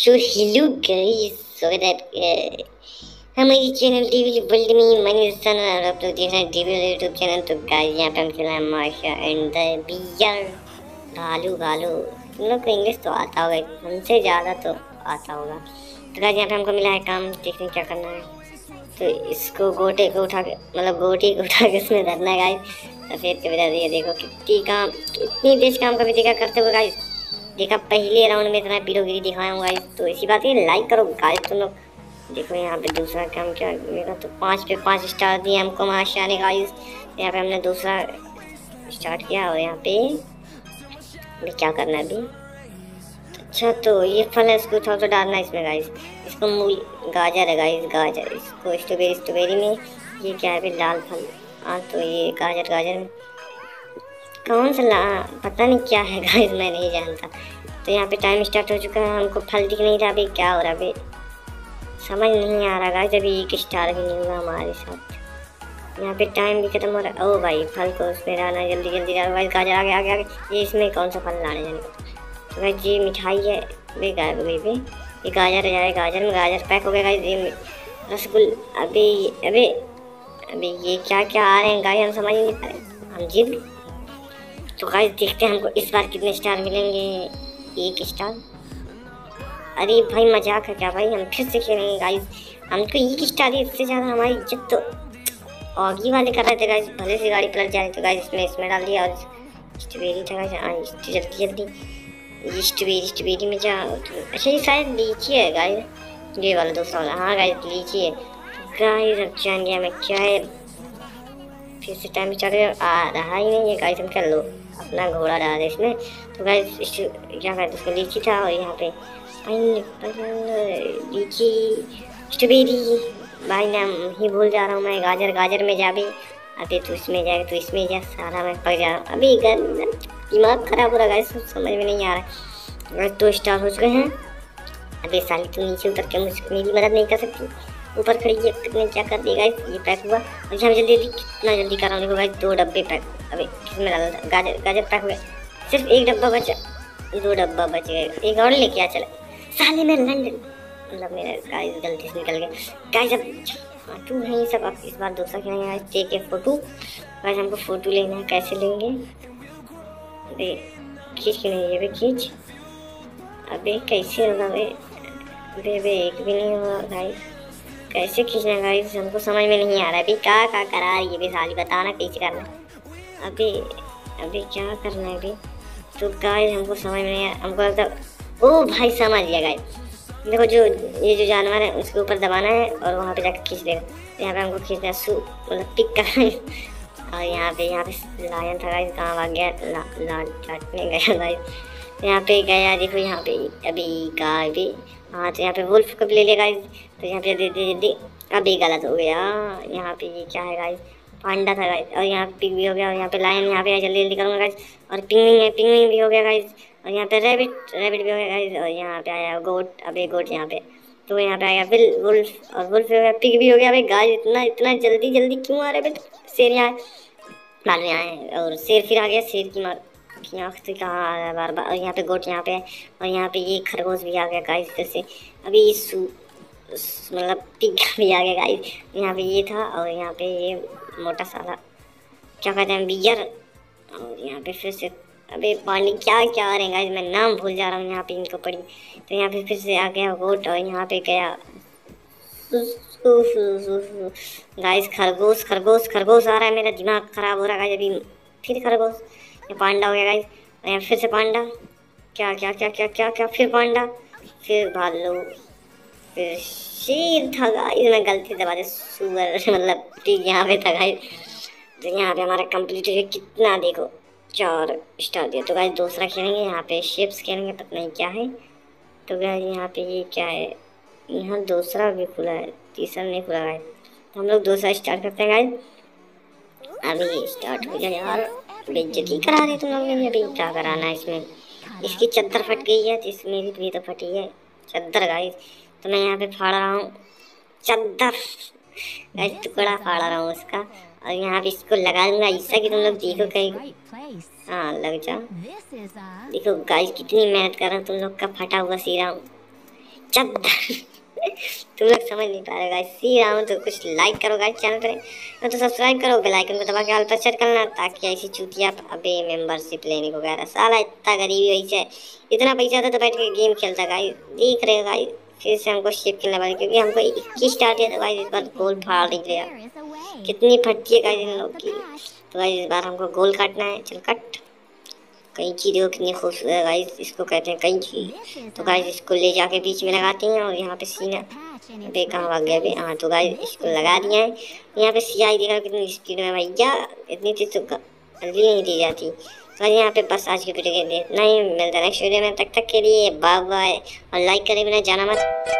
So hello guys स्वागत है आपका हमारे चैनल टीवी वर्ल्ड में मनी सन और आप लोग देख रहे हैं टीवी यूट्यूब चैनल तो गाइस यहाँ पे हम चला है माशा एंड द बियर गालू गालू, तुम लोग को इंग्लिश तो आता होगा, हमसे ज़्यादा तो आता होगा। तो गाइस यहाँ पे हमको मिला है काम देखने क्या करना है। तो इसको गोटे को उठा के मतलब गोटी को उठा के उसमें धरना है गाइस सफ़ेद के बजाय ये देखो कितनी काम, कितनी तेज काम कभी देखा करते हुए गाइस देखा पहले राउंड में इतना पीरोगिरी दिखाया हूँ गाइस तो इसी बात है लाइक करो गाइस तुम लोग देखो यहाँ पे दूसरा काम क्या मेरा तो पाँच पे पाँच स्टार दिए हमको, माशा ने गाइस यहाँ पे हमने दूसरा स्टार्ट किया और यहाँ पे अभी क्या करना है अभी? अच्छा तो ये फल है, इसको थोड़ा सा डालना है इसमें गाइस इसको मूल, गाजर है गाइस गाजर। इसको स्ट्रॉबेरी स्ट्रॉबेरी में ये क्या है लाल फल। हाँ तो ये गाजर गाजर। में कौन सा ला, पता नहीं क्या है गाइस मैं नहीं जानता। तो यहाँ पे टाइम स्टार्ट हो चुका है, हमको फल दिख नहीं रहा, अभी क्या हो रहा अभी समझ नहीं आ रहा गाइस अभी एक स्टार भी नहीं हुआ हमारे साथ। यहाँ पे टाइम भी खत्म हो रहा है। ओ भाई, फल को उसमें डालना जल्दी जल्दी डालो। भाई गाजर आगे आगे आगे। ये इसमें कौन सा फल लाने जाने तो भाई ये मिठाई है वे गाय हो गई भी। ये गाजर है गाजर में गाजर पैक हो गया गाइस ये रसगुल, अभी अभी अभी ये क्या क्या आ रहे हैं गाय हम समझ नहीं पा रहे। हम जीत तो गाइस देखते हैं हमको, इस बार कितने स्टार मिलेंगे? एक स्टार अरे भाई, मज़ाक है क्या भाई? हम फिर से खेलेंगे गाइस हमको एक स्टार ही, इससे ज़्यादा हमारी इज़्ज़त तो ऑगी वाले कर रहे थे गाइस भले से गाड़ी पलट जा रही तो गाइस इसमें इसमें डाल दिया और स्ट्रॉबेरी था हाँ जल्दी जल्दी. ये स्ट्रॉबेरी स्ट्रॉबेरी में जा अच्छा ये शायद लीची है गाइस ये वाला दूसरा वाला हाँ गाइस लीची है. गाइस अब जान गया मैं क्या है. फिर से टाइम स्टार्ट आ, रहा ही नहीं है गाइस हम कर लो? अपना घोड़ा डाल दे इसमें तो गाइस क्या कहते उसको लीची था और यहाँ पे लीची स्ट्रॉबेरी भाई नाम ही भूल जा रहा हूँ मैं, गाजर गाजर में जा भी। अभी तो इसमें जाएगा तो इसमें जा, सारा मैं पक जा रहा हूँ। अभी दिमाग खराब हो रहा है समझ में नहीं आ रहा है। तो स्टार हो चुके हैं। अभी साली तो नीचे उतर के मुझे मेरी मदद नहीं कर सकती। ऊपर खड़ी है कितने क्या कर गाइस ये पैक हुआ। और जल्दी जल्दी, कितना जल्दी कर रहा हूँ? देखो भाई दो डब्बे पैक अभी गाजर गाजर पैक हो गया सिर्फ़ एक डब्बा बचा दो डब्बा बच गए। एक और लेके आ चले। साले में लंडन मतलब मेरा गाइस गलती से निकल गया। गाइस अब तू नहीं सब अब इस बार दूसरा खेलेंगे guys take a photo guys हमको फ़ोटो लेना है, कैसे लेंगे? अबे, खींच के नहीं अबे, खींच। अबे, कैसे होगा अबे? अबे अबे, एक भी नहीं होगा गाइस कैसे खींचना गाइस हमको समझ में नहीं आ रहा अभी क्या क्या करा है? अभी साली बताना कैसे करना अभी अभी क्या करना है अभी? तो गाय हमको समझ में नहीं हमको लगता ओ भाई, समझ गया गाय देखो जो, ये जो जानवर है, उसके ऊपर दबाना है और वहाँ पे जाकर खींच देगा। यहाँ पे हमको खींचना सू मतलब पिक करना और यहाँ पे यहाँ पे लायन था गाइस कहाँ भाग गया, ला चाटने गया गाइस यहाँ पे गया, देखो यहाँ पे, अभी गाय भी हाँ तो यहाँ पे वुल्फ को भी ले लिया गाइस तो यहाँ पे जल्दी जल्दी अभी गलत हो गया। यहाँ पे ये क्या है गाइस पांडा था गाइस और यहाँ पे पिग भी हो गया, और यहाँ पे लाइन यहाँ पे जल्दी जल्दी करूँगा गाइस और पिंगविंग है पिंगविंग भी हो गया गाइज़ और यहाँ पे रेबिट रेबिट भी हो गया गाइस और यहाँ पे आया गोट अभी गोट यहाँ पे। तो यहाँ पे आया बिल वुल्फ और वुल्फ हो गया पिग भी हो गया। भाई गाइस इतना इतना जल्दी जल्दी क्यों आ रहा है शेर यहाँ बाद में आए, और शेर फिर आ गया, शेर की मार, की आँख से कहाँ आ रहा है बार बार और यहाँ पे गोट यहाँ पे और यहाँ पे ये खरगोश भी आ गया गाइस जैसे। अभी सू मतलब पिग भी आ गया गाइस, यहाँ पे ये था और यहाँ पे ये मोटा साला क्या कहते हैं, बियर? और यहाँ पे फिर से, अबे पानी क्या क्या आ रहे हैं गाइस, मैं नाम भूल जा रहा हूँ यहाँ पे इनको पढ़ी। तो यहाँ पे फिर से आ गया गोट और यहाँ पे गया। गाइस, खरगोश खरगोश खरगोश आ रहा है मेरा, दिमाग खराब हो रहा है अभी। फिर खरगोश, ये पांडा हो गया गाइस। और यहाँ फिर से पांडा। क्या क्या क्या क्या क्या क्या, फिर पांडा। फिर भालू। फिर शेर था गाइस मैं गलती से बात सुअर मतलब ठीक यहाँ पे था गाइस तो यहाँ पे हमारा कंप्लीट है कितना देखो चार स्टार दिया। तो गाइस दूसरा खेलेंगे। यहाँ पे शेप्स खेलेंगे पता नहीं क्या है। तो गाइस यहाँ पे ये क्या है? यहाँ दूसरा भी खुला है। तीसरा नहीं खुला गाइस तो हम लोग दूसरा स्टार्ट करते हैं गाइस अभी स्टार्ट हो जाए यार। बेइज्जती करा रहे तुम लोग ने अभी। क्या कराना है इसमें? इसकी चद्दर फट गई है। तो इसमें भी, भी तो फटी है। चद्दर गाइस तो मैं यहाँ पे फाड़ रहा हूँ। चद्दर। गाइस टुकड़ा फाड़ रहा हूँ उसका। और यहाँ पे इसको लगा दूँगा। ऐसा कि तुम लोग देखो कहीं। हाँ लग जाओ। देखो गाइस कितनी मेहनत कर रहा हूँ। तुम लोग का फटा हुआ सीरा हूँ चद्दर। तुम लोग समझ नहीं पा रहे गाइस सी रहा हूँ तो कुछ लाइक करो गाइस चैनल पे। तो सब्सक्राइब करो बेल आइकन को दबा के हाल पर सेट करना ताकि ऐसी चूतिया अबे मेंबरशिप लेने को गया साला इतना गरीबी वही से इतना पैसा था तो बैठ के गेम खेलता गाइस देख रहे हो गाइस फिर से हमको शिप खेलना पड़ेगा क्योंकि हमको इक्कीस स्टार दिया था गाइस इस बार गोल फाड़ दिया कितनी फटती है गाइस इन लोग की। तो गाइस इस बार हमको गोल काटना है। चल कट कैंची देखो कितनी खूबसूरत है गाइस इसको कहते हैं कैंची तो गाइस इसको ले जाके बीच में लगाते हैं और यहाँ पे सीना अबे कहाँ भाग गया अभी हाँ तो गाइस इसको लगा दिया है। यहाँ पे सियाही देखा कितनी स्पीड में भैया इतनी तेज तो जल्दी नहीं दी जाती। तो यहाँ पे बस आज की वीडियो के लिए नहीं, मिलता नेक्स्ट वीडियो में तक तक के लिए बाय बाय और लाइक करें बिना जाना मत।